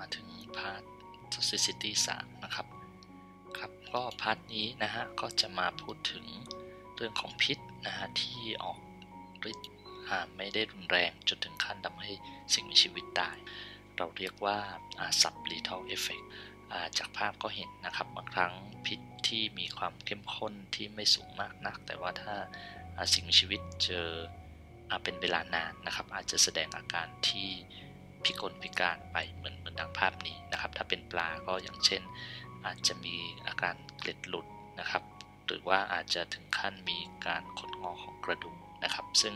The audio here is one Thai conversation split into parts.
มาถึงพาร์ท toxicity 3นะครับครับก็ part นี้นะฮะก็จะมาพูดถึงเรื่องของพิษนะฮะที่ออกฤทธิ์ไม่ได้รุนแรงจนถึงขั้นทำให้สิ่งมีชีวิตตาย เราเรียกว่า sublethal effect จากภาพก็เห็นนะครับบางครั้งพิษที่มีความเข้มข้นที่ไม่สูงมากนัก แต่ว่าถ้าสิ่งมีชีวิตเจอเป็นเวลานานนะครับ อาจจะแสดงอาการที่ พิกลพิการไปเหมือนเหมือนดังภาพนี้นะครับ ถ้าเป็นปลาก็อย่างเช่น อาจจะมีอาการเกล็ดหลุดนะครับ หรือว่าอาจจะถึงขั้นมีการขดงอของกระดูกนะครับ ซึ่ง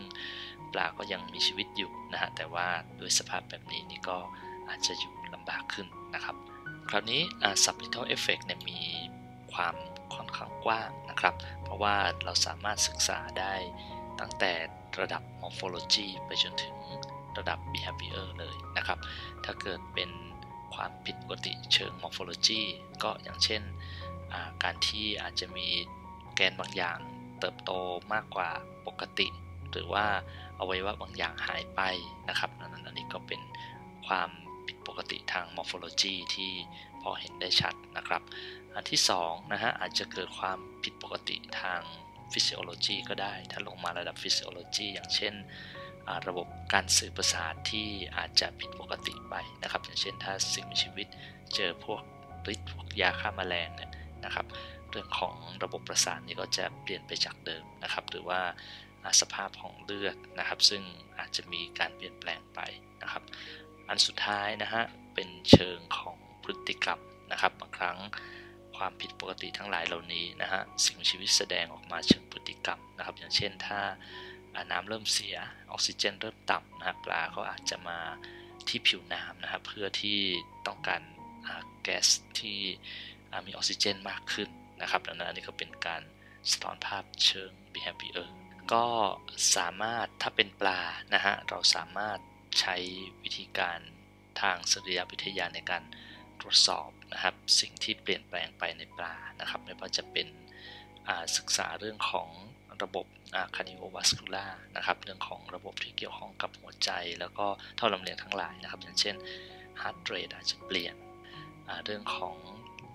ปลาก็ยังมีชีวิตอยู่นะฮะแต่ว่าด้วยสภาพแบบนี้นี่ก็อาจจะอยู่ลำบากขึ้นนะครับ คราวนี้ subliminal effect เนี่ยมีความค่อนข้างกว้างนะครับ เพราะว่าเราสามารถศึกษาได้ตั้งแต่ระดับ morphology ไปจนถึง ระดับ behavior เลยนะครับ ถ้าเกิดเป็นความผิดปกติเชิง morphology ก็อย่างเช่น การที่อาจจะมีแกนบางอย่างเติบโตมากกว่าปกติ หรือว่าอวัยวะบางอย่างหายไปนะครับอันนี้ก็เป็นความผิดปกติทาง morphology ที่พอเห็นได้ชัดนะครับ อันที่2นะฮะอาจจะเกิดความผิดปกติทาง physiology ก็ได้ ถ้าลงมาระดับ physiology อย่างเช่น ระบบการสื่อประสาทที่อาจจะผิดปกติไปนะครับ อย่างเช่นถ้าสิ่งมีชีวิตเจอพวกฤทธิ์พวกยาฆ่ามาแมลงเนี่ยนะครับเรื่องของระบบประสาทนี่ก็จะเปลี่ยนไปจากเดิมนะครับ หรือว่าสภาพของเลือดนะครับ ซึ่งอาจจะมีการเปลี่ยนแปลงไปนะครับ อันสุดท้ายนะฮะเป็นเชิงของพฤติกรรมนะครับบางครั้งความผิดปกติทั้งหลายเหล่านี้นะฮะสิ่งมีชีวิตแสดงออกมาเชิงพฤติกรรมนะครับ อย่างเช่นถ้า น้ำเริ่มเสียออกซิเจนเริ่มต่ำนะครับปลาก็อาจจะมาที่ผิวน้ำนะครับ เพื่อที่ต้องการแก๊สที่มีออกซิเจนมากขึ้นนะครับ ดังนั้นอันนี้ก็เป็นการสะท้อนภาพเชิง behavior ก็สามารถถ้าเป็นปลานะฮะเราสามารถใช้วิธีการทางสรีรวิทยาในการตรวจสอบนะครับสิ่งที่เปลี่ยนแปลงไปในปลานะครับ ไม่ว่าจะเป็นศึกษาเรื่องของระบบ cardiovascular นะครับเรื่องของระบบที่เกี่ยวข้องกับหัวใจ แล้วก็ท่อลำเลียงทั้งหลายนะครับ อย่างเช่น heart rate อาจจะเปลี่ยนเรื่องของ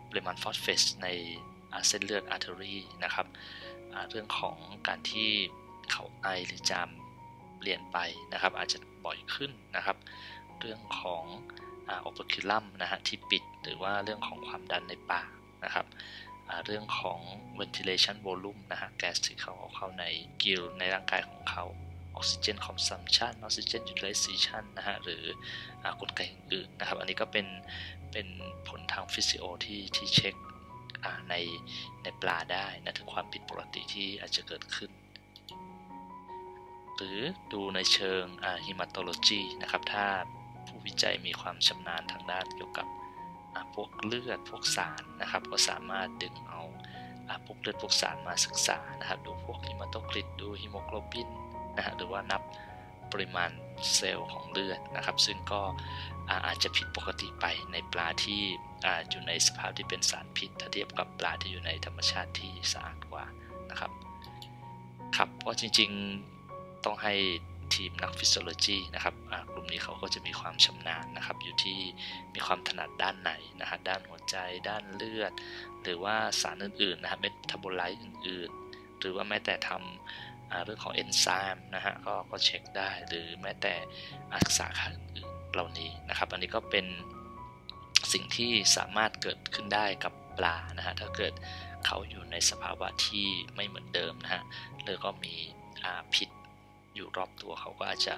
ปริมาณฟอสเฟตในเส้นเลือด artery นะครับเรื่องของการที่เขาไอหรือจามเปลี่ยนไปนะครับ อาจจะบ่อยขึ้นนะครับ เรื่องของ operculum นะฮะที่ปิดหรือว่าเรื่องของความดันในปากนะครับ เรื่องของ ventilation volume นะฮะแก๊สที่เขาเอาเข้าใน gill ในร่างกายของเขา oxygen consumption oxygen utilization นะฮะหรือกลไกอื่นๆนะครับ อันนี้ก็เป็นเป็นผลทาง physio ที่ที่เช็คในในปลาได้นะถึงความผิดปกติที่อาจจะเกิดขึ้น หรือดูในเชิง hematology นะครับ ถ้าผู้วิจัยมีความชำนาญทางด้านเกี่ยวกับ พวกเลือดพวกสารนะครับ ก็สามารถดึงเอาพวกเลือดพวกสารมาศึกษานะครับ ดูพวก hematocrit ดู hemoglobin นะฮะหรือว่านับปริมาณเซลล์ของเลือดนะครับ ซึ่งก็อาจจะผิดปกติไปในปลาที่อยู่ในสภาพที่เป็นสารพิษถ้าเทียบกับปลาที่อยู่ในธรรมชาติที่สะอาดกว่านะครับครับเพราะจริงๆต้องให้ ทีมนักฟิสิโลจีนะครับกลุ่มนี้เขาก็จะมีความชำนาญนะครับ อยู่ที่มีความถนัดด้านไหนนะฮะด้านหัวใจ ด้านเลือด หรือว่าสารอื่นๆนะฮะเมตาบอลไลต์อื่นๆ หรือว่าแม้แต่ทำเรื่องของเอนไซม์นะฮะก็ก็เช็คได้หรือแม้แต่อักษาขาอื่นเหล่านี้นะครับ อันนี้ก็เป็นสิ่งที่สามารถเกิดขึ้นได้กับปลานะฮะถ้าเกิดเขาอยู่ในสภาวะที่ไม่เหมือนเดิมนะฮะหรือก็มีพิษ อยู่รอบตัวเขาก็อาจจะ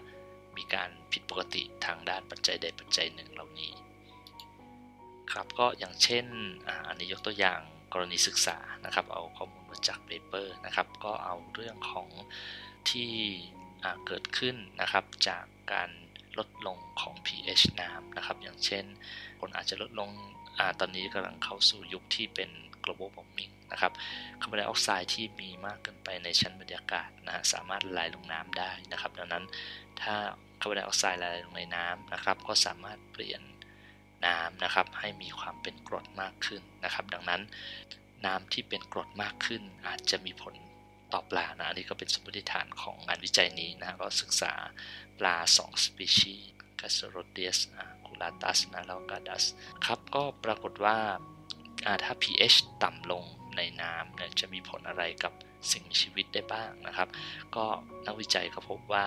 มีการผิดปกติทางด้านปัจจัยใดปัจจัยหนึ่งเหล่านี้ ครับก็อย่างเช่นอันนี้ยกตัวอย่างกรณีศึกษานะครับ เอาข้อมูลมาจาก paper นะครับ ก็เอาเรื่องของที่เกิดขึ้นนะครับจากการลดลงของ pH น้ำนะครับ อย่างเช่นคนอาจจะลดลงอตอนนี้กำลังเข้าสู่ยุคที่เป็น global warming นะครับคาร์บอนไดออกไซด์ที่มีมากเกินไปในชั้นบรรยากาศนะฮะสามารถไหลลงน้ำได้นะครับ ดังนั้นถ้าคาร์บอนไดออกไซด์ไหลลงในน้ำนะครับ ก็สามารถเปลี่ยนน้ำนะครับ ให้มีความเป็นกรดมากขึ้นนะครับ ดังนั้นน้ำที่เป็นกรดมากขึ้น อาจจะมีผลต่อปลานะอันนี้ก็เป็นสมมติฐานของงานวิจัยนี้นะก็ศึกษาปลา 2 สปีชีส์กัสโรเดียสคูลาตัสนะแล้วก็ดัสครับก็ปรากฏว่า ถ้า pH ต่ำลงในน้ำเนี่ยจะมีผลอะไรกับสิ่งมีชีวิตได้บ้างนะครับ ก็นักวิจัยก็พบว่า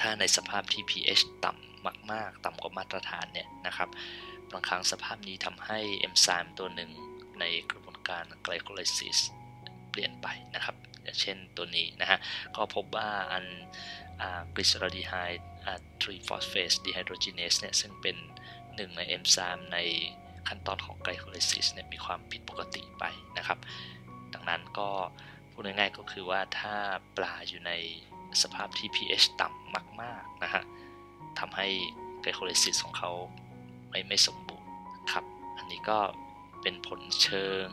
ถ้าในสภาพที่ pH ต่ำมาก ๆ ต่ำกว่ามาตรฐานเนี่ยนะครับบางครั้งสภาพนี้ทำให้เอนไซม์ตัวหนึ่งในกระบวนการ glycolysis เปลี่ยนไปนะครับอย่างเช่นตัวนี้นะฮะก็พบว่าอัน glyceraldehyde 3-phosphate dehydrogenase เนี่ยซึ่งเป็นหนึ่งในเอนไซม์ใน ขั้นตอนของ glycolysis เนี่ยมีความผิดปกติไปนะครับ ดังนั้นก็พูดง่ายๆก็คือว่าถ้าปลาอยู่ในสภาพที่ pH ต่ำมากๆนะฮะทำให้ไกลโคไลซิสของเขาไม่ไม่สมบูรณ์ครับ อันนี้ก็เป็นผลเชิง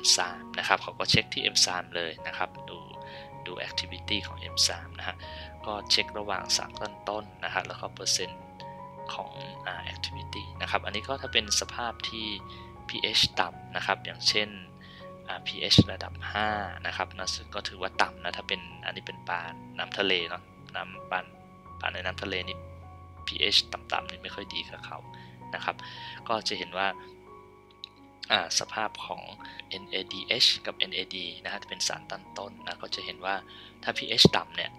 M3 นะครับเขาก็เช็คที่ M3 เลยนะครับดูดู activity ของ M3 นะฮะ ก็เช็คระหว่างสารต้นต้นนะฮะ แล้วก็เปอร์เซ็นต์ ของ activity นะครับ อันนี้ก็ถ้าเป็นสภาพที่ pH ต่ำนะครับ อย่างเช่น pH ระดับ 5 นะครับนะซึ่งก็ถือว่าต่ำนะ ถ้าเป็นอันนี้เป็นปลาน้ำทะเลเนาะ น้ำปลาปลาในน้ำทะเลนี่ pH ต่ำๆนี่ไม่ค่อยดีกับเขานะครับ ก็จะเห็นว่าสภาพของ NADH กับ NAD นะฮะเป็นสารตั้งต้นนะ ก็จะเห็นว่าถ้า pH ต่ำเนี่ย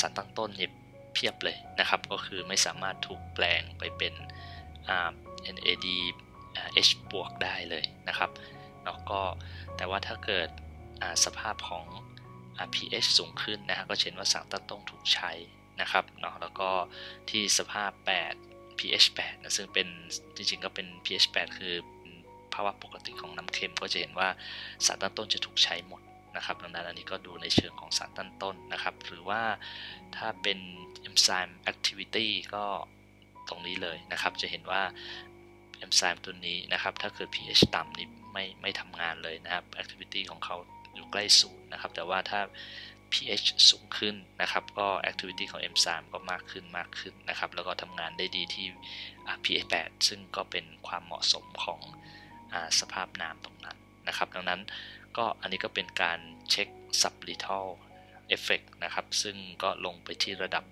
สารตั้งต้นเนี่ย เพียบเลยนะครับ ก็คือไม่สามารถถูกแปลงไปเป็น NAD H บวกได้เลยนะครับแล้วก็แต่ว่าถ้าเกิดสภาพของ pH สูงขึ้นนะฮะก็เห็นว่าสารตั้งต้นถูกใช้นะครับเนาะแล้วก็ที่สภาพ 8 pH 8นะซึ่งเป็นจริงๆก็เป็น pH 8 คือภาวะปกติของน้ำเค็มก็จะเห็นว่าสารตั้งต้นจะถูกใช้หมด นะครับดังนั้นอันนี้ก็ดูในเชิงของสารตั้งต้นนะครับ หรือว่าถ้าเป็น enzyme activity ก็ตรงนี้เลยนะครับ จะเห็นว่า enzyme ตัวนี้นะครับ ถ้าเกิด pH ต่ำนี่ไม่ไม่ทำงานเลยนะครับ activity ของเขาอยู่ใกล้ศูนย์นะครับ แต่ว่าถ้า pH สูงขึ้นนะครับ ก็ activity ของ enzyme ก็มากขึ้นมากขึ้นนะครับ แล้วก็ทำงานได้ดีที่ pH 8ซึ่งก็เป็นความเหมาะสมของสภาพน้ำตรงนั้นนะครับ ดังนั้น ก็อันนี้ก็เป็นการเช็ค sublethal effect นะครับ ซึ่งก็ลงไปที่ระดับ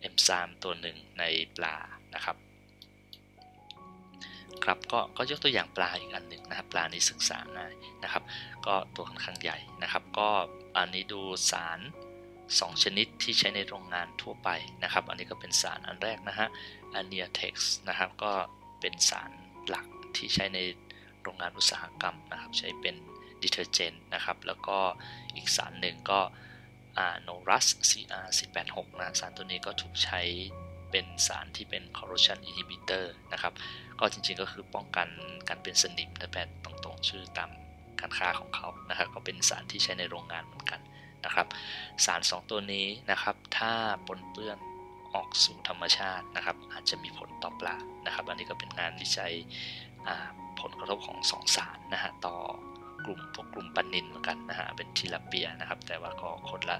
เอนไซม์ตัวหนึ่งในปลานะครับ ครับก็ก็ยกตัวอย่างปลาอีกอันหนึ่งนะครับปลานี้ศึกษาง่ายนะครับ ก็ตัวค่อนข้างใหญ่นะครับ ก็อันนี้ดูสาร 2 ชนิดที่ใช้ในโรงงานทั่วไปนะครับ อันนี้ก็เป็นสารอันแรกนะฮะอันเนียเท็กซ์นะครับก็เป็นสารหลักที่ใช้ในโรงงานอุตสาหกรรมนะครับ ใช้เป็น ดิเทอร์เจนต์นะครับ แล้วก็อีกสารหนึ่งก็โนรัส CR186 นะสารตัวนี้ก็ถูกใช้เป็นสารที่เป็น corrosion inhibitor นะครับ ก็จริงๆก็คือป้องกันการเป็นสนิมนะแปลตรงๆ ชื่อตามการค้าของเขานะครับ ก็เป็นสารที่ใช้ในโรงงานเหมือนกันนะครับ สาร 2 ตัวนี้นะครับ ถ้าปนเปื้อนออกสู่ธรรมชาตินะครับ อาจจะมีผลต่อปลานะครับ อันนี้ก็เป็นงานวิจัยผลกระทบของสองสารนะฮะต่อ กลุ่มพวกกลุ่มปันนินเหมือนกันนะฮะเป็นทีลาเปียนะครับ แต่ว่าก็คนละ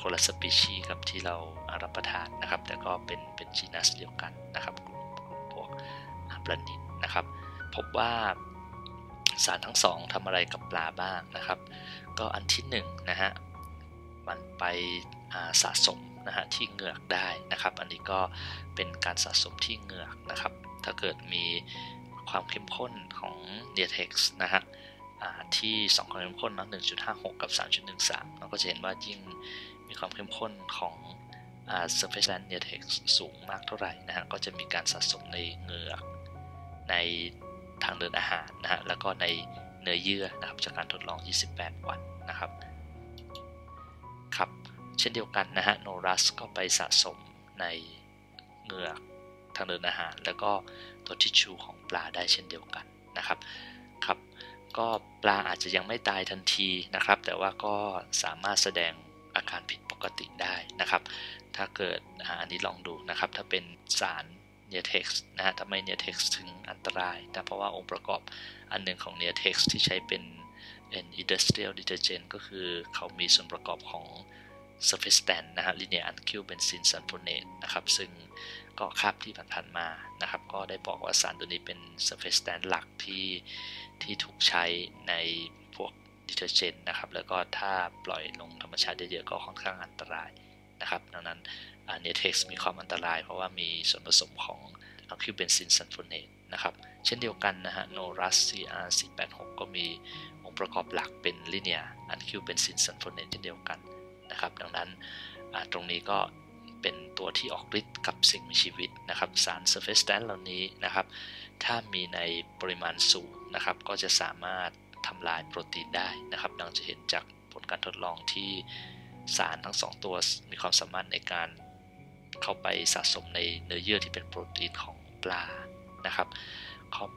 คนละสปีชีกับที่เรารับประทานนะครับ แต่ก็เป็นเป็นจีนัสเดียวกันนะครับ กลุ่มกลุ่มพวกปลานินนะครับ พบว่าสารทั้งสองทำอะไรกับปลาบ้างนะครับ ก็อันที่1นนะฮะมันไปสะสมนะฮะที่เหงือกได้นะครับ อันนี้ก็เป็นการสะสมที่เหงือกนะครับ ถ้าเกิดมีความเข้มข้นของเนเท็กซ์นะฮะ ที่2ความเข้มข้นนะ1.56 กับ 3.13 เราก็จะเห็นว่ายิ่งมีความเข้มข้นของ surface land neotex สูงมากเท่าไหร่นะฮะก็จะมีการสะสมในเหงือกในทางเดินอาหารนะฮะแล้วก็ในเนื้อเยื่อนะครับจากการทดลอง 28 วันนะครับครับเช่นเดียวกันนะฮะโนรัสก็ไปสะสมในเหงือกทางเดินอาหาร แล้วก็ตัวทิชชูของปลาได้เช่นเดียวกันนะครับครับ ก็ปลาอาจจะยังไม่ตายทันทีนะครับ แต่ว่าก็สามารถแสดงอาการผิดปกติได้นะครับ ถ้าเกิดอันนี้ลองดูนะครับ ถ้าเป็นสารเนียเท็กซ์นะฮะทำไมเนียเท็กซ์ถึงอันตรายนะเพราะว่าองค์ประกอบอันหนึ่งของเนียเท็กซ์ที่ใช้เป็น industrial detergent ก็คือเขามีส่วนประกอบของ surfactant นะฮะ linear alkyl benzene sulfonate นะครับ ซึ่งก็คาบที่ผ่านๆมานะครับ ก็ได้บอกว่าสารตัวนี้เป็น surface stand หลักที่ ที่ถูกใช้ในพวก detergent นะครับ แล้วก็ถ้าปล่อยลงธรรมชาติเยอะๆก็ค่อนข้างอันตรายนะครับ ดังนั้นเนเท็กซ์มีความอันตราย เพราะว่ามีส่วนผสมของalkyl benzene sulfonate นะครับ เช่นเดียวกันนะฮะโนรัส CR486 ก็มีองค์ประกอบหลักเป็น linear alkyl benzene sulfonate เช่นเดียวกันนะครับ ดังนั้นตรงนี้ก็ เป็นตัวที่ออกฤทธิ์กับสิ่งมีชีวิตนะครับ สาร surfactant เหล่านี้นะครับ ถ้ามีในปริมาณสูงนะครับ ก็จะสามารถทำลายโปรตีนได้นะครับ ดังจะเห็นจากผลการทดลองที่สารทั้ง 2 ตัวมีความสามารถในการเข้าไปสะสมในเนื้อเยื่อที่เป็นโปรตีนของปลานะครับ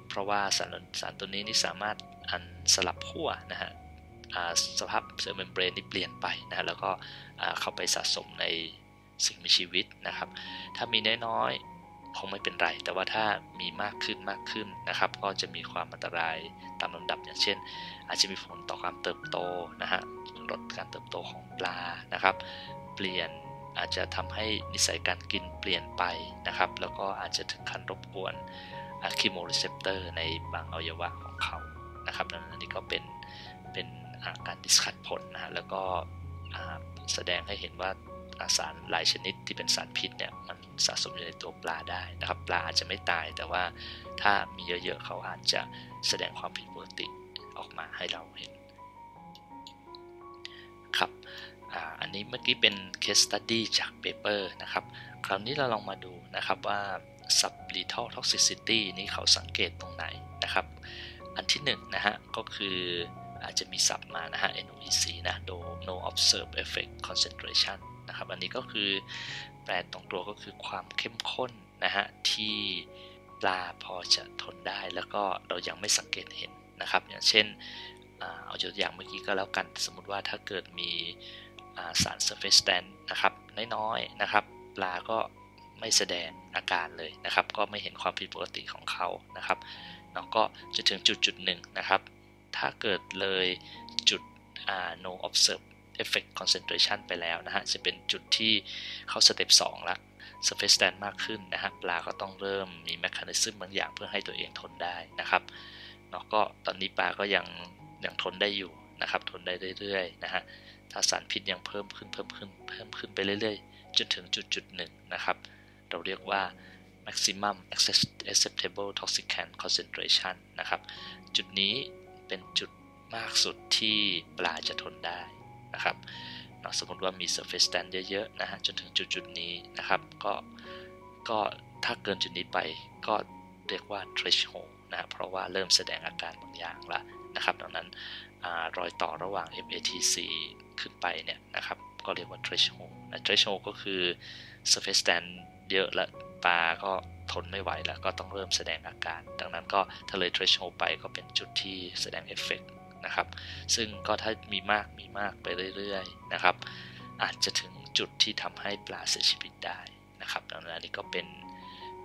เพราะว่าสารสารตัวนี้นี่สามารถอันสลับขั้วนะฮะสภาพเซลล์เมมเบรนนี่เปลี่ยนไปนะแล้วก็เข้าไปสะสมใน สิ่งมีชีวิตนะครับ ถ้ามีน้อยๆคงไม่เป็นไร แต่ว่าถ้ามีมากขึ้นมากขึ้นนะครับ ก็จะมีความอันตรายตามลำดับอย่างเช่น อาจจะมีผลต่อการเติบโตนะฮะลดการเติบโตของปลานะครับ เปลี่ยนอาจจะทำให้นิสัยการกินเปลี่ยนไปนะครับ แล้วก็อาจจะถึงขั้นรบกวน chemoreceptor ในบางอวัยวะของเขานะครับนั่นนี่ก็เป็นเป็นการ discuss ผลนะฮะแล้วก็แสดงให้เห็นว่า สารหลายชนิดที่เป็นสารพิษเนี่ยมันสะสมอยู่ในตัวปลาได้นะครับ ปลาอาจจะไม่ตายแต่ว่าถ้ามีเยอะๆเขาอาจจะแสดงความผิดปกติออกมาให้เราเห็นครับอันนี้เมื่อกี้เป็น case study จากเปเปอร์นะครับ คราวนี้เราลองมาดูนะครับว่า sublethal toxicity นี้เขาสังเกตตรงไหนนะครับ อันที่1นนะฮะก็คืออาจจะมีสับมานะฮะ NOEC นะ no observed effect concentration นะครับ อันนี้ก็คือแปลตรงตัวก็คือความเข้มข้นนะฮะที่ปลาพอจะทนได้แล้วก็เรายังไม่สังเกตเห็นนะครับ อย่างเช่นเอาตัวอย่างเมื่อกี้ก็แล้วกัน สมมุติว่าถ้าเกิดมีสาร surface stand นะครับน้อยๆนะครับ ปลาก็ไม่แสดงอาการเลยนะครับ ก็ไม่เห็นความผิดปกติของเขานะครับแล้วก็จะถึงจุดจุดหนึ่งนะครับ ถ้าเกิดเลยจุด no observe effect concentration ไปแล้วนะฮะ จะเป็นจุดที่เข้าสเต็ป2ละ surface stand มากขึ้นนะฮะ ปลาก็ต้องเริ่มมี mechanism บางอย่างเพื่อให้ตัวเองทนได้นะครับเนาะก็ตอนนี้ปลาก็ยังยังทนได้อยู่นะครับ ทนได้เรื่อยๆนะฮะถ้าสารพิษยังเพิ่มขึ้นเพิ่มขึ้นเพิ่มขึ้นไปเรื่อยๆ จนถึงจุดจุดหนึ่งนะครับ เราเรียกว่า maximum acceptable toxicant concentration นะครับ จุดนี้เป็นจุดมากสุดที่ปลาจะทนได้ นะครับสมมติว่ามี surface stand เยอะๆนะฮะจนถึงจุดจุดนี้นะครับก็ก็ถ้าเกินจุดนี้ไปก็เรียกว่า threshold นะเพราะว่าเริ่มแสดงอาการบางอย่างละนะครับดังนั้นอรอยต่อระหว่าง MATC ขึ้นไปเนี่ยนะครับก็เรียกว่า threshold นะ threshold ก็คือ surface stand เยอะและปลาก็ทนไม่ไหวแล้วก็ต้องเริ่มแสดงอาการ ดังนั้นก็ถ้าเลย threshold ไปก็เป็นจุดที่แสดงเอฟเฟก นะครับ ซึ่งก็ถ้ามีมากมีมากไปเรื่อยๆนะครับ อาจจะถึงจุดที่ทำให้ปลาเสียชีวิตได้นะครับดังนั้นนี่ก็เป็น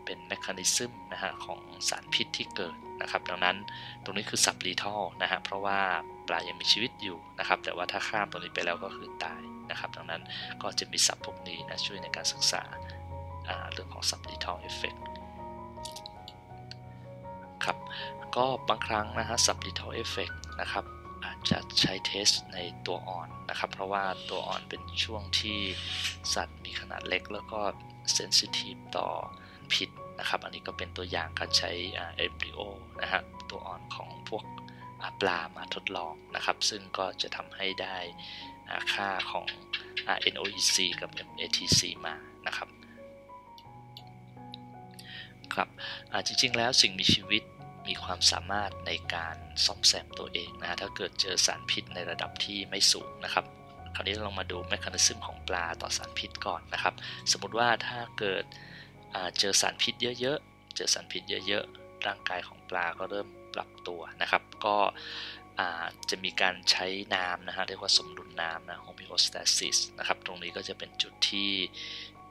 เป็น mechanism นะฮะของสารพิษที่เกิดนะครับ ดังนั้นตรงนี้คือ sublethal นะฮะเพราะว่าปลายังมีชีวิตอยู่นะครับ แต่ว่าถ้าข้ามตรงนี้ไปแล้วก็คือตายนะครับ ดังนั้นก็จะมีศัพท์พวกนี้นะช่วยในการศึกษาเรื่องของ sublethal effect ครับ ก็บางครั้งนะฮะ sublethal effect นะครับอาจจะใช้ test ในตัวอ่อนนะครับ เพราะว่าตัวอ่อนเป็นช่วงที่สัตว์มีขนาดเล็กแล้วก็ sensitive ต่อพิษนะครับ อันนี้ก็เป็นตัวอย่างการใช้ embryo นะฮะตัวอ่อนของพวกปลามาทดลองนะครับ ซึ่งก็จะทำให้ได้ค่าของ NOEC กับ MATC มานะครับครับจริงๆแล้วสิ่งมีชีวิต มีความสามารถในการซ่อมแซมตัวเองนะถ้าเกิดเจอสารพิษในระดับที่ไม่สูงนะครับคราวนี้เรามาดูแมคานิซึมของปลาต่อสารพิษก่อนนะครับ สมมติว่าถ้าเกิดเจอสารพิษเยอะๆ เจอสารพิษเยอะๆ ร่างกายของปลาก็เริ่มปรับตัวนะครับ ก็จะมีการใช้น้ำนะฮะเรียกว่าสมดุลน้ำนะ homeostasis นะครับ ตรงนี้ก็จะเป็นจุดที่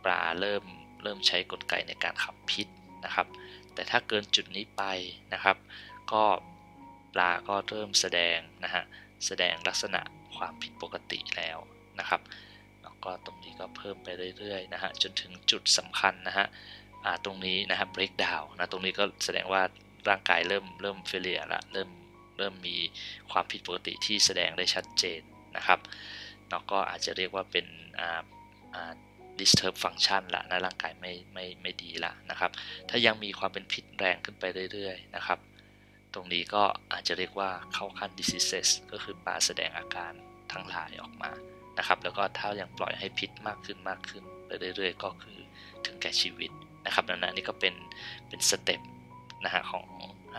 ปลาเริ่มเริ่มใช้กลไกในการขับพิษนะครับ แต่ถ้าเกินจุดนี้ไปนะครับ ก็ปลาก็เริ่มแสดงนะฮะแสดงลักษณะความผิดปกติแล้วนะครับแล้วก็ตรงนี้ก็เพิ่มไปเรื่อยๆนะฮะจนถึงจุดสำคัญนะฮะตรงนี้นะฮะ break down นะตรงนี้ก็แสดงว่าร่างกายเริ่มเริ่มเฟเลียละเริ่มเริ่มมีความผิดปกติที่แสดงได้ชัดเจนนะครับแล้วก็อาจจะเรียกว่าเป็น disturb function ละนะร่างกายไม่ไม่ไม่ดีละนะครับ ถ้ายังมีความเป็นพิษแรงขึ้นไปเรื่อยๆนะครับ ตรงนี้ก็อาจจะเรียกว่าเข้าขั้น diseases ก็คือปลาแสดงอาการทั้งหลายออกมานะครับ แล้วก็ถ้ายังปล่อยให้พิษมากขึ้นมากขึ้นไปเรื่อยๆ ก็คือถึงแก่ชีวิตนะครับดังนั้นนี่ก็เป็นเป็นสเต็ปนะฮะของอ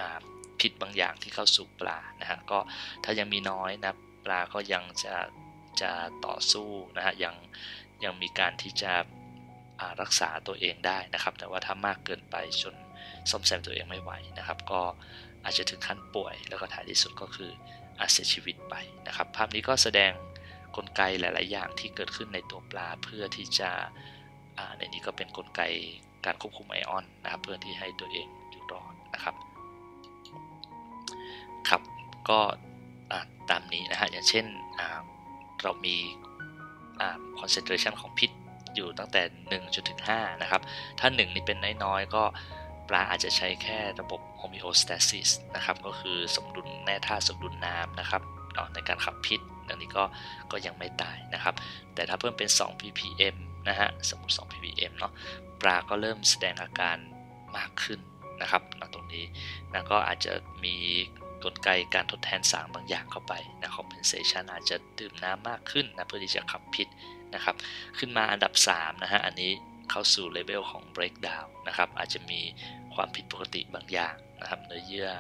พิษบางอย่างที่เข้าสู่ปลานะฮะก็ถ้ายังมีน้อยนะปลาก็ยังจะจะต่อสู้นะฮะยัง ยังมีการที่จะรักษาตัวเองได้นะครับ แต่ว่าถ้ามากเกินไปจนซ่อมแซมตัวเองไม่ไหวนะครับ ก็อาจจะถึงขั้นป่วย แล้วก็ท้ายที่สุดก็คืออาจเสียชีวิตไปนะครับ ภาพนี้ก็แสดงกลไกหลาย ๆ อย่างที่เกิดขึ้นในตัวปลาเพื่อที่จะในนี้ก็เป็นนกลไกการควบคุมไอออนนะครับ เพื่อที่ให้ตัวเองอยู่รอดนะครับครับก็ตามนี้นะฮะอย่างเช่นเรามี concentration ของพิษอยู่ตั้งแต่ 1 จนถึง 5 นะครับ ถ้า 1 นี่เป็นน้อยๆ ก็ปลาอาจจะใช้แค่ระบบ homeostasis นะครับ ก็คือสมดุลแน่ธาตุสมดุลน้ำนะครับในการขับพิษอันนี้ก็ก็ยังไม่ตายนะครับ แต่ถ้าเพิ่มเป็น 2 ppm นะฮะ สมมติ 2 ppm เนาะปลาก็เริ่มแสดงอาการมากขึ้นนะครับตรงนี้นะก็อาจจะมี กลไกการทดแทนสารบางอย่างเข้าไปนะ compensation อาจจะดื่มน้ำมากขึ้นนะเพื่อที่จะขับพิษนะครับ ขึ้นมาอันดับ 3 นะฮะ อันนี้เข้าสู่เลเวลของ breakdown นะครับ อาจจะมีความผิดปกติบางอย่างนะครับเนื้อเยื่อ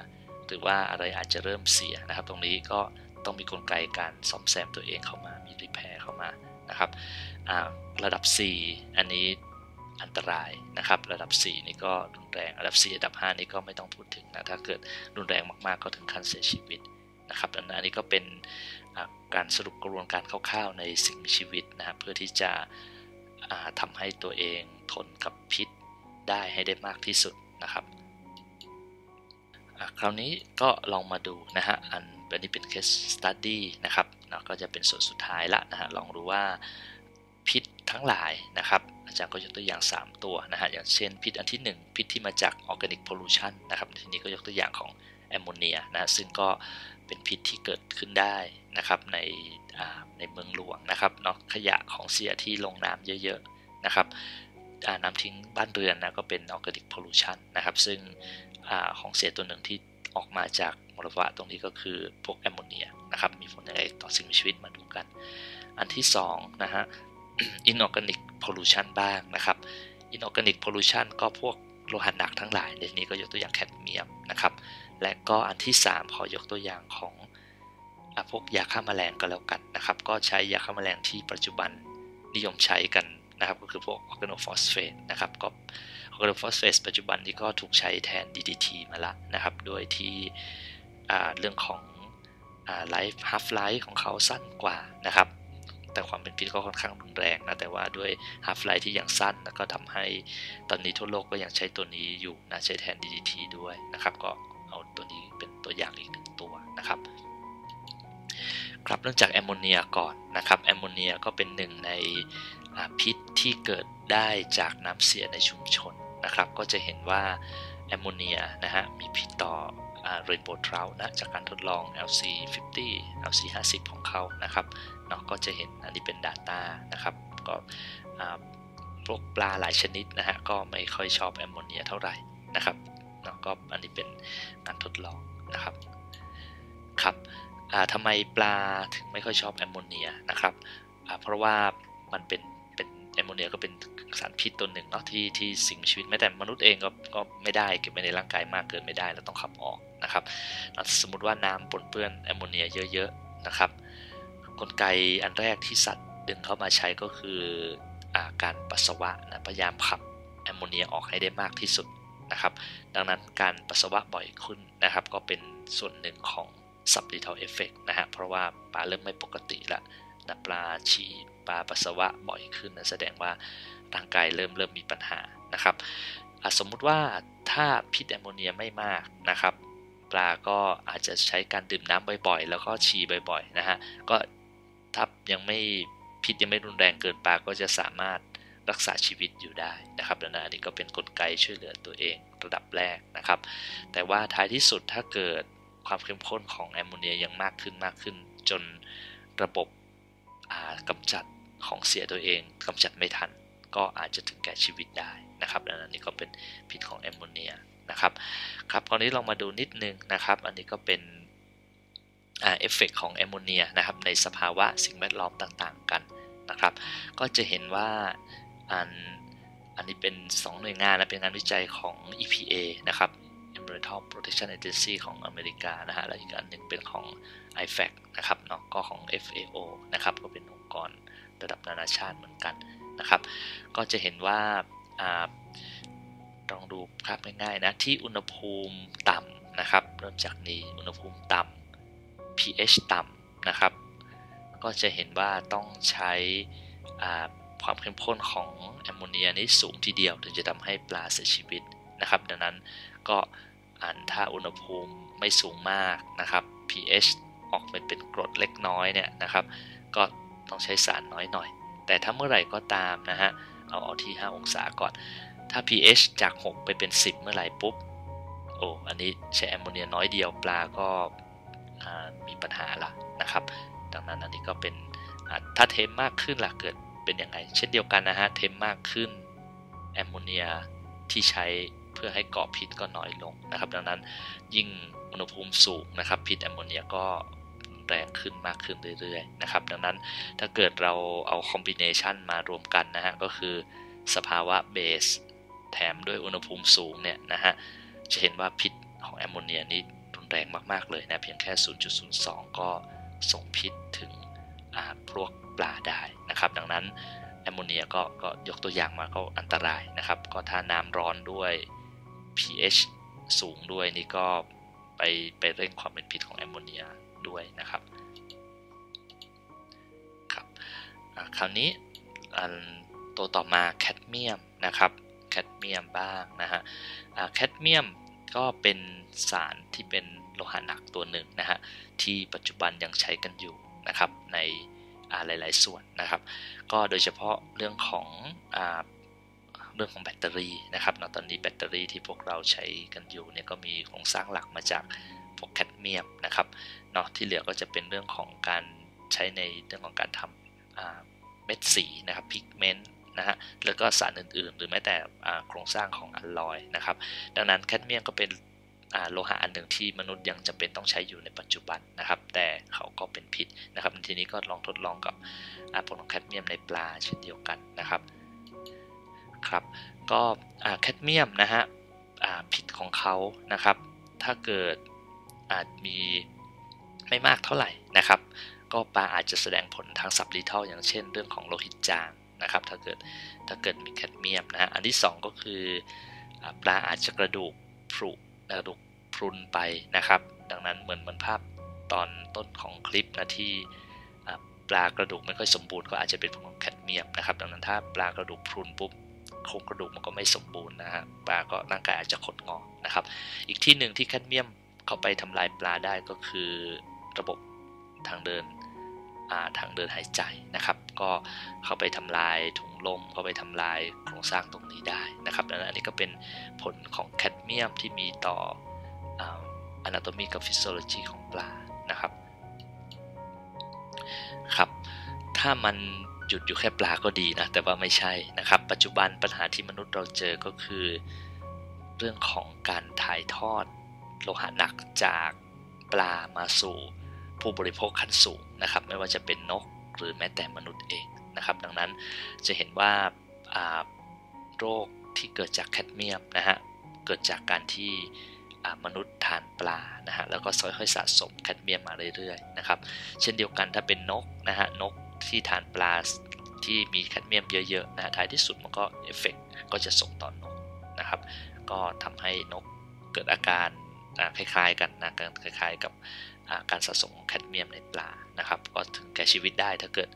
หรือว่าอะไรอาจจะเริ่มเสียนะครับ ตรงนี้ก็ต้องมีกลไกการซ่อมแซมตัวเองเข้ามามีรีแพร์เข้ามานะครับระดับ 4 อันนี้ อันตรายนะครับ ระดับ 4 นี่ก็รุนแรงระดับ 4 ระดับ 5 นี่ก็ไม่ต้องพูดถึงนะถ้าเกิดรุนแรงมากๆก็ถึงขั้นเสียชีวิตนะครับดังนั้นอันนี้ก็เป็นการสรุปกระบวนการคร่าวๆในสิ่งมีชีวิตนะครับเพื่อที่จะทำให้ตัวเองทนกับพิษได้ให้ได้มากที่สุดนะครับคราวนี้ก็ลองมาดูนะฮะอันอันนี้เป็น case study นะครับก็จะเป็นส่วนสุดท้ายละนะฮะลองดูว่าพิษ ทั้งหลายนะครับ อาจารย์ก็ยกตัวอย่าง 3 ตัวนะฮะอย่างเช่นพิษอันที่ 1 พิษที่มาจาก organic pollution นะครับทีนี้ก็ยกตัวอย่างของแอมโมเนียนะซึ่งก็เป็นพิษที่เกิดขึ้นได้นะครับในในเมืองหลวงนะครับเนาะขยะของเสียที่ลงน้ำเยอะๆนะครับน้ำทิ้งบ้านเรือนนะก็เป็น organic pollution นะครับซึ่งอของเสียตัวหนึ่งที่ออกมาจากมลภาวะตรงนี้ก็คือพวกแอมโมเนียนะครับมีผลยังไงต่อสิ่งมีชีวิตมาดูกัน อันที่2นะฮะ inorganic pollution บ้างนะครับ inorganic pollution ก็พวกโลหะหนักทั้งหลายในนี้ก็ยกตัวอย่างแคดเมียมนะครับ และก็อันที่ 3 ขอยกตัวอย่างของพวกยาฆ่ามาแมลงก็แล้วกันนะครับ ก็ใช้ยาฆ่ามาแมลงที่ปัจจุบันนิยมใช้กันนะครับ ก็คือพวกออร์แกโนฟอสเฟตนะครับก็ออร์แกโนฟอสเฟตปัจจุบันนี้ก็ถูกใช้แทน DDT มาละนะครับ โดยที่เรื่องของ life half-life ของเขาสั้นกว่านะครับ แต่ความเป็นพิษก็ค่อนข้างรุนแรงนะ แต่ว่าด้วย half-life ที่ยังสั้น แล้วก็ทำให้ตอนนี้ทั่วโลกก็ยังใช้ตัวนี้อยู่นะ ใช้แทน DDT ด้วยนะครับ ก็เอาตัวนี้เป็นตัวอย่างอีกหนึ่งตัวนะครับ ครับเรื่องจากแอมโมเนียก่อนนะครับ แอมโมเนียก็เป็นหนึ่งในพิษที่เกิดได้จากน้ำเสียในชุมชนนะครับ ก็จะเห็นว่าแอมโมเนียนะฮะมีพิษต่อ rainbow trout นะจากการทดลอง LC 50 LC 50 ของเขานะครับเนาะก็จะเห็นอันนี้เป็น data นะครับก็พวกปลาหลายชนิดนะฮะก็ไม่ค่อยชอบแอมโมเนียเท่าไหร่นะครับเนาะก็อันนี้เป็นการทดลองนะครับครับทำไมปลาถึงไม่ค่อยชอบแอมโมเนียนะครับเพราะว่ามันเป็นเป็นแอมโมเนียก็เป็นสารพิษตัวหนึ่งเนาะที่ที่สิ่งมีชีวิตแม้แต่มนุษย์เองก็ก็ไม่ได้เก็บไว้ในร่างกายมากเกินไม่ได้แล้วต้องขับออก นะครับ สมมุติว่าน้ำปนเปื้อนแอมโมเนียเยอะๆนะครับ กลไกอันแรกที่สัตว์ดึงเข้ามาใช้ก็คืออการปัสสาวะนะพยายามขับแอมโมเนียออกให้ได้มากที่สุดนะครับ ดังนั้นการปัสสาวะบ่อยขึ้นนะครับ ก็เป็นส่วนหนึ่งของ sublethal effect นะฮะเพราะว่าปลาเริ่มไม่ปกติละนะปลาฉี่ปลาปัสสาวะบ่อยขึ้นนะแสดงว่าร่างกายเริ่มเริ่มมีปัญหานะครับสมมุติว่าถ้าพิษแอมโมเนียไม่มากนะครับ ปลาก็อาจจะใช้การดื่มน้ำบ่อยๆ แล้วก็ฉี่บ่อยๆนะฮะก็ถ้ายังไม่พิษยังไม่รุนแรงเกินปาก็จะสามารถรักษาชีวิตอยู่ได้นะครับดังนั้นอันนี้ก็เป็นนกลไกช่วยเหลือตัวเองระดับแรกนะครับ แต่ว่าท้ายที่สุดถ้าเกิดความเข้มข้นของแอมโมเนียยังมากขึ้นมากขึ้น จนระบบกำจัดของเสียตัวเองกำจัดไม่ทัน ก็อาจจะถึงแก่ชีวิตได้นะครับดังนั้นนี่ก็เป็นพิษของแอมโมเนีย นะครับครับคราวนี้เรามาดูนิดนึงนะครับ อันนี้ก็เป็นเอฟเฟกของแอมโมเนียนะครับในสภาวะสิ่งแวดล้อมต่างๆกันนะครับ ก็จะเห็นว่าอันอันนี้เป็น 2 หน่วยงานนะเป็นงานวิจัยของ EPA นะครับ Environmental Protection Agency ของอเมริกานะฮะแล้วอีกอันหนึ่งเป็นของ EIFAC นะครับเนาะก็ของ FAO นะครับก็เป็นองค์กรระดับนานาชาติเหมือนกันนะครับ ก็จะเห็นว่า ลองดูภาพง่ายๆนะที่อุณหภูมิต่ำนะครับเริ่มจากนี้อุณหภูมิต่ำ pH ต่ำนะครับ ก็จะเห็นว่าต้องใช้ความเข้มข้นของแอมโมเนียนี้สูงทีเดียวถึงจะทำให้ปลาเสียชีวิตนะครับ ดังนั้นก็อันถ้าอุณหภูมิไม่สูงมากนะครับ pH ออกเป็นเป็นกรดเล็กน้อยเนี่ยนะครับ ก็ต้องใช้สารน้อยหน่อย แต่ถ้าเมื่อไหร่ก็ตามนะฮะเอาเอาที่ 5 องศาก่อน ถ้า pH จาก 6 ไปเป็น 10 เมื่อไหร่ปุ๊บ โอ้ อันนี้ใช้แอมโมเนียน้อยเดียวปลาก็มีปัญหาละนะครับ ดังนั้นอันนี้ก็เป็นถ้าเทมมากขึ้นล่ะเกิดเป็นยังไง เช่นเดียวกันนะฮะ เทมมากขึ้นแอมโมเนียที่ใช้เพื่อให้ก่อพิษก็น้อยลงนะครับ ดังนั้นยิ่งอุณหภูมิสูงนะครับ พิษแอมโมเนียก็แรงขึ้นมากขึ้นเรื่อยๆนะครับ ดังนั้นถ้าเกิดเราเอา combination มารวมกันนะฮะก็คือสภาวะเบส แถมด้วยอุณหภูมิสูงเนี่ยนะฮะจะเห็นว่าพิษของแอมโมเนียนี้รุนแรงมากๆเลยนะเพียงแค่ 0.02 ก็ส่งพิษถึงพวกปลาได้นะครับ ดังนั้นแอมโมเนียก็ก็ยกตัวอย่างมาก็อันตรายนะครับ ก็ถ้าน้ำร้อนด้วย pH สูงด้วยนี่ก็ไปไปเร่งความเป็นพิษของแอมโมเนียด้วยนะครับครับคราวนี้ตัวต่อมาแคดเมียมนะครับ แคดเมียมบ้างนะฮะแคดเมียมก็เป็นสารที่เป็นโลหะหนักตัวหนึ่งนะฮะที่ปัจจุบันยังใช้กันอยู่นะครับในหลาย ๆ ส่วนนะครับ ก็โดยเฉพาะเรื่องของอเรื่องของแบตเตอรี่นะครับตอนนี้แบตเตอรี่ที่พวกเราใช้กันอยู่เนี่ยก็มีโครงสร้างหลักมาจากพวกแคดเมียมนะครับเนาะที่เหลือก็จะเป็นเรื่องของการใช้ในเรื่องของการทำเม็ดสีนะครับพิกเมนต์ นะฮะแล้วก็สารอื่นๆ หรือแม้แต่โครงสร้างของอัลลอยนะครับดังนั้นแคดเมียมก็เป็นโลหะอันหนึ่งที่มนุษย์ยังจำเป็นต้องใช้อยู่ในปัจจุบันนะครับ แต่เขาก็เป็นพิษนะครับทีนี้ก็ลองทดลองกับพวกของแคดเมียมในปลาเช่นเดียวกันนะครับครับก็แคดเมียมนะฮะพิษของเขานะครับ ถ้าเกิดอาจมีไม่มากเท่าไหร่นะครับ ก็ปลาอาจจะแสดงผลทางสับลิทัลอย่างเช่นเรื่องของโลหิตจาง นะครับถ้าเกิดถ้าเกิดมีแคดเมียมนะฮะอันที่ 2 ก็คือปลาอาจจะกระดูกผุกระดูกพรุนไปนะครับ ดังนั้นเหมือนเหมือนภาพตอนต้นของคลิปนะที่ปลากระดูกไม่ค่อยสมบูรณ์ก็อาจจะเป็นพวกแคดเมียมนะครับดังนั้นถ้าปลากระดูกพรุนปุ๊บโครงกระดูกมันก็ไม่สมบูรณ์นะฮะปลาก็ร่างกายอาจจะขดงอนะครับ อีกที่หนึ่งที่แคดเมียมเข้าไปทำลายปลาได้ก็คือระบบทางเดินทางเดินหายใจนะครับ ก็เข้าไปทำลายถุงลมเข้าไปทำลายโครงสร้างตรงนี้ได้นะครับดังนั้นอันนี้ก็เป็นผลของแคดเมียมที่มีต่อ anatomy กับ physiology ของปลานะครับครับ ถ้ามันหยุดอยู่แค่ปลาก็ดีนะ แต่ว่าไม่ใช่นะครับ ปัจจุบันปัญหาที่มนุษย์เราเจอก็คือ เรื่องของการถ่ายทอดโลหะหนักจากปลามาสู่ผู้บริโภคขั้นสูงนะครับ ไม่ว่าจะเป็นนก หรือแม้แต่มนุษย์เองนะครับ ดังนั้นจะเห็นว่าโรคที่เกิดจากแคดเมียมนะฮะเกิดจากการที่มนุษย์ทานปลานะฮะแล้วก็ค่อยๆสะสมแคดเมียมมาเรื่อยๆนะครับเช่นเดียวกันถ้าเป็นนกนะฮะนกที่ทานปลาที่มีแคดเมียมเยอะๆนะท้ายที่สุดมันก็เอฟเฟกก็จะส่งต่อนนกนะครับ ก็ทำให้นกเกิดอาการคล้ายๆกันนะคล้ายๆกับ การสะสมแคดเมียมในปลานะครับก็ถึงแก่ชีวิตได้ถ้าเกิด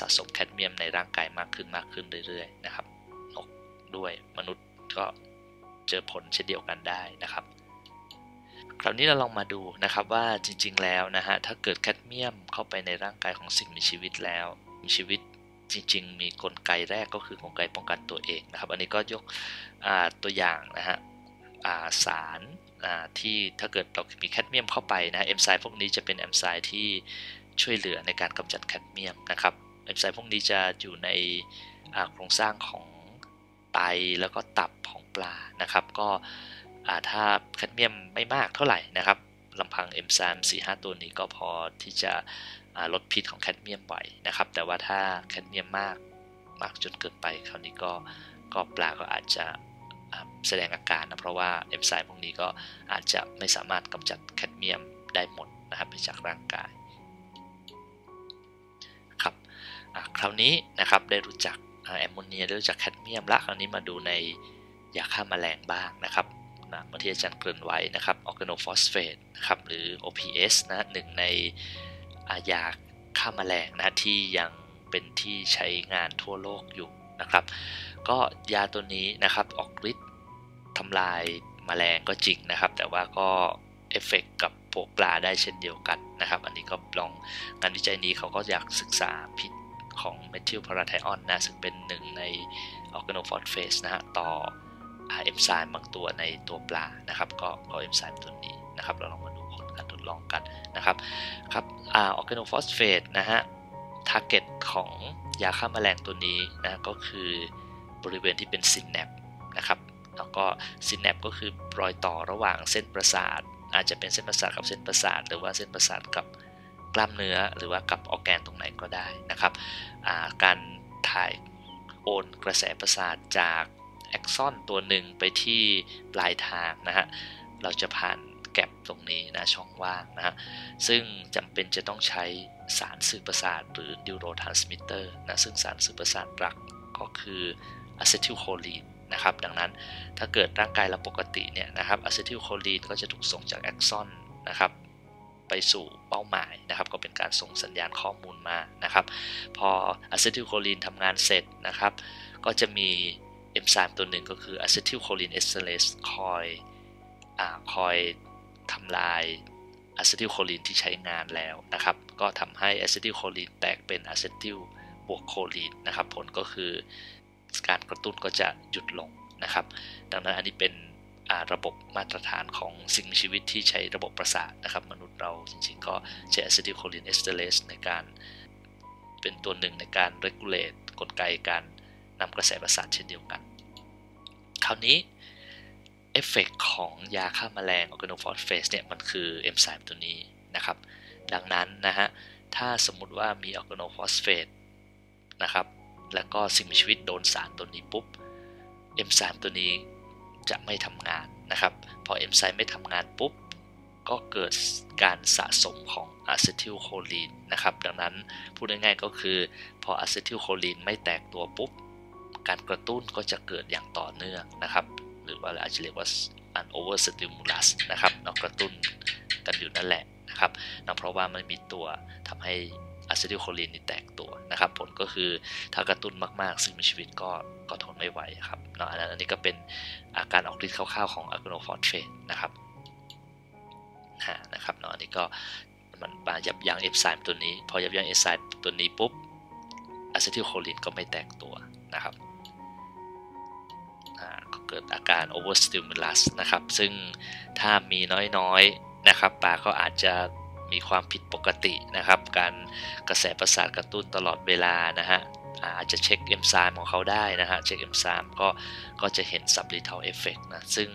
สะสมแคดเมียมในร่างกายมากขึ้นมากขึ้นเรื่อยๆนะครับนกด้วยมนุษย์ก็เจอผลเช่นเดียวกันได้นะครับ คราวนี้เราลองมาดูนะครับว่าจริงๆแล้วนะฮะถ้าเกิดแคดเมียมเข้าไปในร่างกายของสิ่งมีชีวิตแล้วมีชีวิตจริงๆ มีกลไกแรกก็คือกลไกป้องกันตัวเองนะครับ อันนี้ก็ยกตัวอย่างนะฮะสาร ที่ถ้าเกิดเรามีแคดเมียมเข้าไปนะเอนไซม์พวกนี้จะเป็นเอนไซม์ที่ช่วยเหลือในการกำจัดแคดเมียมนะครับเอนไซม์พวกนี้จะอยู่ในโครงสร้างของไตแล้วก็ตับของปลานะครับ ก็ถ้าแคดเมียมไม่มากเท่าไหร่นะครับลำพังเอนไซม์4 5ตัวนี้ก็พอที่จะลดพิษของแคดเมียมไหวนะครับ แต่ว่าถ้าแคดเมียมมากมากจนเกินไปคราวนี้ก็ก็ปลาก็อาจจะ แสดงอาการนะเพราะว่าเอนไซม์พวกนี้ก็อาจจะไม่สามารถกำจัดแคดเมียมได้หมดนะครับไปจากร่างกายครับคราวนี้นะครับได้รู้จักแอมโมเนียได้รู้จักแคดเมียมละคราวนี้มาดูในยาฆ่ามาแมลงบ้างนะครับนะเมื่อที่อาจารย์เกริ่นไว้นะครับออร์แกโนฟอสเฟตนะครับหรือ OPs นะหนึ่งในยาฆ่ามาแมลงนะที่ยังเป็นที่ใช้งานทั่วโลกอยู่นะครับ ก็ยาตัวนี้นะครับออกฤทธิ์ทำลายแมลงก็จริงนะครับ แต่ว่าก็เอฟเฟกกับพวกปลาได้เช่นเดียวกันนะครับ อันนี้ก็ลองงานวิจัยนี้เขาก็อยากศึกษาพิษของ methyl parathion นะ ซึ่งเป็นหนึ่งในออร์แกโนฟอสเฟสนะฮะต่อเอนไซม์บางตัวในตัวปลานะครับ ก็ก็เอนไซม์ตัวนี้นะครับ เราลองมาดูผลการทดลองกันนะครับครับออร์แกโนฟอสเฟตนะฮะ target ของยาฆ่าแมลงตัวนี้นะก็คือ บริเวณที่เป็น synapse นะครับแล้วก็ synapse ก็คือรอยต่อระหว่างเส้นประสาท อาจจะเป็นเส้นประสาทกับเส้นประสาท หรือว่าเส้นประสาทกับกล้ามเนื้อ หรือว่ากับออแกนตรงไหนก็ได้นะครับการถ่ายโอนกระแสประสาทจากแอ็กซอนตัวหนึ่งไปที่ปลายทางนะฮะเราจะผ่าน gap ตรงนี้นะช่องว่างนะฮะซึ่งจำเป็นจะต้องใช้สารสื่อประสาทหรือ neurotransmitter นะซึ่งสารสื่อประสาทหลักก็คือ อะเซทิลโคลีนนะครับดังนั้นถ้าเกิดร่างกายเราปกติเนี่ยนะครับอะเซทิลโคลีนก็จะถูกส่งจากแอ็กซอนนะครับไปสู่เป้าหมายนะครับก็เป็นการส่งสัญญาณข้อมูลมานะครับ พออะเซทิลโคลีนทำงานเสร็จนะครับ ก็จะมีเอนไซม์ตัวหนึ่งก็คือ acetylcholinesterase คอยอคอยทำลายอะเซทิลโคลีนที่ใช้งานแล้วนะครับ ก็ทำให้อะเซทิลโคลีนแตกเป็นอะเซทิลบวกโคลีนนะครับ ผลก็คือ การกระตุ้นก็จะหยุดลงนะครับ ดังนั้นอันนี้เป็นระบบมาตรฐานของสิ่งมีชีวิตที่ใช้ระบบประสาทนะครับ มนุษย์เราจริงๆ ก็ใช้ acetylcholinesterase ในการเป็นตัวหนึ่งในการ regulate กลไกการนำกระแสประสาทเช่นเดียวกัน คราวนี้เอฟเฟกของยาฆ่ามาแมลงออร์แกโนฟอสเฟตเนี่ยมันคือเอนไซม์ตัวนี้นะครับ ดังนั้นนะฮะถ้าสมมุติว่ามีออร์แกโนฟอสเฟสนะครับ แล้วก็สิ่งมีชีวิตโดนสารตัวนี้ปุ๊บเอนไซม์ตัวนี้จะไม่ทำงานนะครับ พอเอนไซม์ไม่ทำงานปุ๊บ ก็เกิดการสะสมของอะเซทิลโคลีนนะครับ ดังนั้นพูดง่ายๆก็คือ พออะเซทิลโคลีนไม่แตกตัวปุ๊บ การกระตุ้นก็จะเกิดอย่างต่อเนื่องนะครับ หรือว่าอาจจะเรียกว่า an over stimulus นะครับเรากระตุ้นกันอยู่นั่นแหละนะครับนั่นเพราะว่ามันไม่มีตัวทำให้ อะเซทิลโคลีนนี่แตกตัวนะครับ ผลก็คือถ้ากระตุ้นมากๆ สิ่งมีชีวิตก็ก็ทนไม่ไหวครับเนาะอันนี้ก็เป็นอาการออกฤทธิ์คร่าวๆของออร์แกโนฟอสเฟตนะครับนะครับเนาะอันนี้ก็มันมายับยั้งเอนไซม์ตัวนี้ พอยับยั้งเอนไซม์ตัวนี้ปุ๊บอะเซทิลโคลีนก็ไม่แตกตัวนะครับเกิดอาการ overstimulus นะครับ ซึ่งถ้ามีน้อยๆนะครับปลาก็อาจจะ มีความผิดปกตินะครับ การกระแสประสาทกระตุ้นตลอดเวลานะฮะอาจจะเช็คเอนไซม์ของเขาได้นะฮะเช็คเอนไซม์ก็ก็จะเห็น sublethal effect นะซึ่ง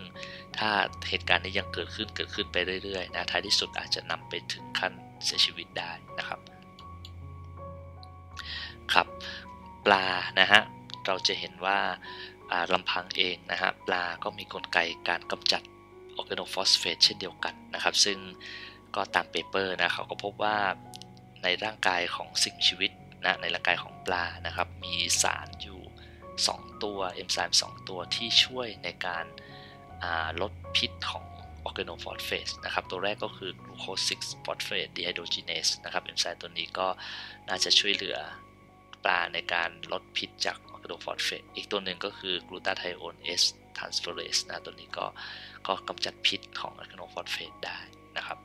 ถ้าเหตุการณ์นี้ยังเกิดขึ้นเกิดขึ้นไปเรื่อยๆนะท้ายที่สุดอาจจะนำไปถึงขั้นเสียชีวิตได้นะครับครับปลานะฮะเราจะเห็นว่าลำพังเองนะฮะปลาก็มีกลไกการกำจัดออร์แกโนฟอสเฟตเช่นเดียวกันนะครับ ซึ่ง ก็ตาม paper นะเขาก็พบว่าในร่างกายของสิ่งชีวิตนะในร่างกายของปลานะครับ มีสารอยู่ 2 ตัวเอนไซม์2ตัวที่ช่วยในการลดพิษของออร์แกโนฟอสเฟตนะครับตัวแรกก็คือ glucose-6-phosphate dehydrogenase นะครับเอนไซม์ตัวนี้ก็น่าจะช่วยเหลือปลาในการลดพิษจากออร์แกโนฟอสเฟตอีกตัวหนึ่งก็คือ glutathione S-transferase นะตัวนี้ก็ก็กำจัดพิษของออร์แกโนฟอสเฟตได้นะครับ